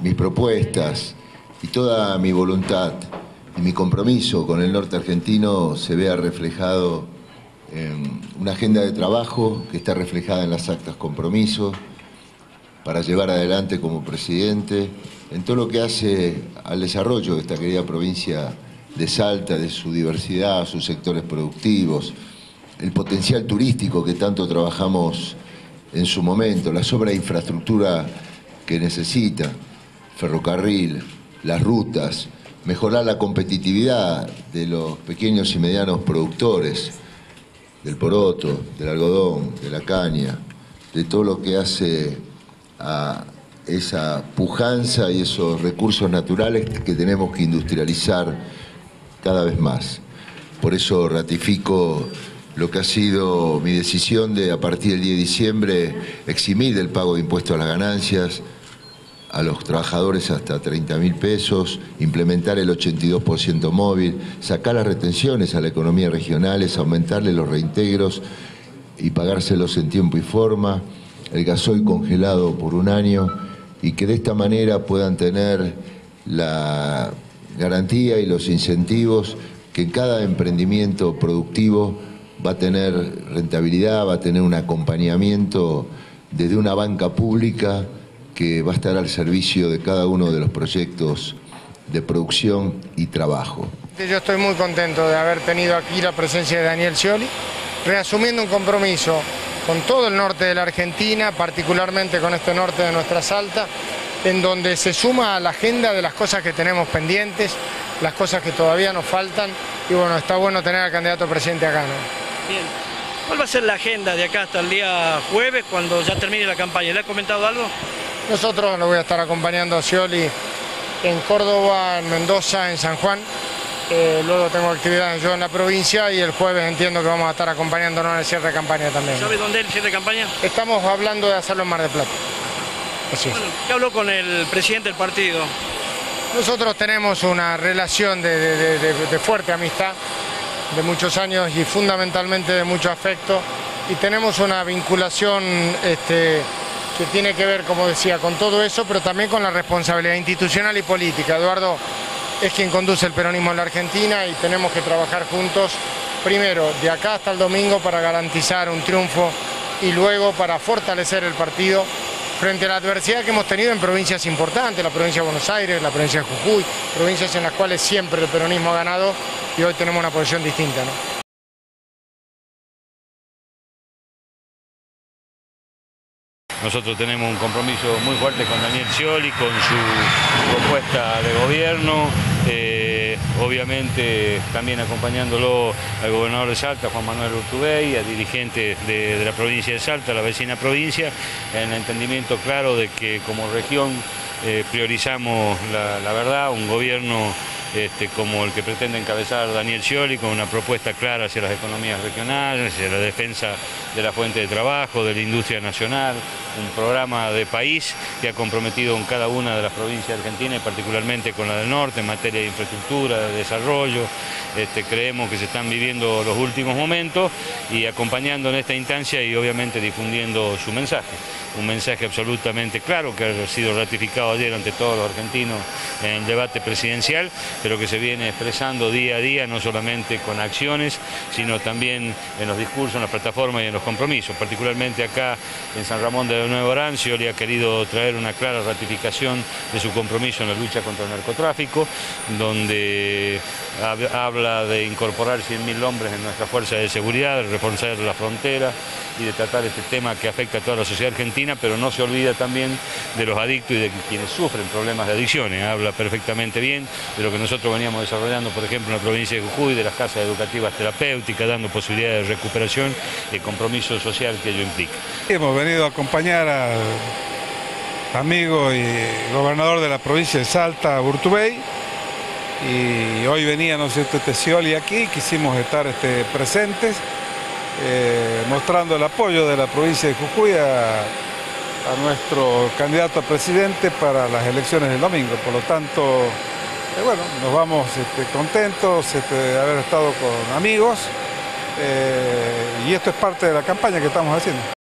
mis propuestas y toda mi voluntad y mi compromiso con el norte argentino se vea reflejado en una agenda de trabajo que está reflejada en las actas compromisos para llevar adelante como presidente en todo lo que hace al desarrollo de esta querida provincia de Salta, de su diversidad, sus sectores productivos, el potencial turístico que tanto trabajamos en su momento, la sobra de infraestructura que necesita, ferrocarril, las rutas, mejorar la competitividad de los pequeños y medianos productores, del poroto, del algodón, de la caña, de todo lo que hace a esa pujanza y esos recursos naturales que tenemos que industrializar cada vez más. Por eso ratifico lo que ha sido mi decisión de a partir del 10 de diciembre eximir del pago de impuestos a las ganancias a los trabajadores hasta 30 mil pesos, implementar el 82% móvil, sacar las retenciones a la economía regionales, aumentarle los reintegros y pagárselos en tiempo y forma, el gasoil congelado por un año y que de esta manera puedan tener la garantía y los incentivos que cada emprendimiento productivo va a tener rentabilidad, va a tener un acompañamiento desde una banca pública que va a estar al servicio de cada uno de los proyectos de producción y trabajo. Yo estoy muy contento de haber tenido aquí la presencia de Daniel Scioli, reasumiendo un compromiso con todo el norte de la Argentina, particularmente con este norte de nuestra Salta, en donde se suma a la agenda de las cosas que tenemos pendientes, las cosas que todavía nos faltan, y bueno, está bueno tener al candidato presidente acá, ¿no? Bien. ¿Cuál va a ser la agenda de acá hasta el día jueves, cuando ya termine la campaña? ¿Le ha comentado algo? Nosotros lo voy a estar acompañando a Scioli en Córdoba, en Mendoza, en San Juan. Eh, luego tengo actividad yo en la provincia y el jueves entiendo que vamos a estar acompañándonos en el cierre de campaña también. ¿Sabe dónde es el cierre de campaña? Estamos hablando de hacerlo en Mar del Plata. Así. Bueno, ¿qué habló con el presidente del partido? Nosotros tenemos una relación de, de- de- de fuerte amistad, de muchos años y fundamentalmente de mucho afecto. Y tenemos una vinculación este, que tiene que ver, como decía, con todo eso, pero también con la responsabilidad institucional y política. Eduardo es quien conduce el peronismo en la Argentina y tenemos que trabajar juntos, primero, de acá hasta el domingo para garantizar un triunfo y luego para fortalecer el partido frente a la adversidad que hemos tenido en provincias importantes, la provincia de Buenos Aires, la provincia de Jujuy, provincias en las cuales siempre el peronismo ha ganado y hoy tenemos una posición distinta. ¿no? Nosotros tenemos un compromiso muy fuerte con Daniel Scioli, con su propuesta de gobierno, eh, obviamente también acompañándolo al gobernador de Salta, Juan Manuel Urtubey, a dirigentes de, la provincia de Salta, la vecina provincia, en el entendimiento claro de que como región eh, priorizamos la verdad, un gobierno este, como el que pretende encabezar Daniel Scioli, con una propuesta clara hacia las economías regionales, hacia la defensa de la fuente de trabajo, de la industria nacional, un programa de país que ha comprometido en cada una de las provincias argentinas y particularmente con la del norte en materia de infraestructura, de desarrollo. Este, creemos que se están viviendo los últimos momentos y acompañando en esta instancia y obviamente difundiendo su mensaje. Un mensaje absolutamente claro que ha sido ratificado ayer ante todos los argentinos en el debate presidencial, pero que se viene expresando día a día, no solamente con acciones, sino también en los discursos, en las plataformas y en los compromisos. Particularmente acá en San Ramón de Nuevo Orancio, le ha querido traer una clara ratificación de su compromiso en la lucha contra el narcotráfico, donde hab- de incorporar 100.000 hombres en nuestra fuerza de seguridad, de reforzar la frontera y de tratar este tema que afecta a toda la sociedad argentina, pero no se olvida también de los adictos y de quienes sufren problemas de adicciones. Habla perfectamente bien de lo que nosotros veníamos desarrollando, por ejemplo, en la provincia de Jujuy, de las casas educativas terapéuticas, dando posibilidades de recuperación y compromiso social que ello implica. Hemos venido a acompañar al amigo y gobernador de la provincia de Salta, Urtubey, y hoy venía, ¿no es cierto?, este Scioli aquí, quisimos estar este, presentes, eh, mostrando el apoyo de la provincia de Jujuy a, a nuestro candidato a presidente para las elecciones del domingo. Por lo tanto, eh, bueno, nos vamos este, contentos este, de haber estado con amigos, eh, y esto es parte de la campaña que estamos haciendo.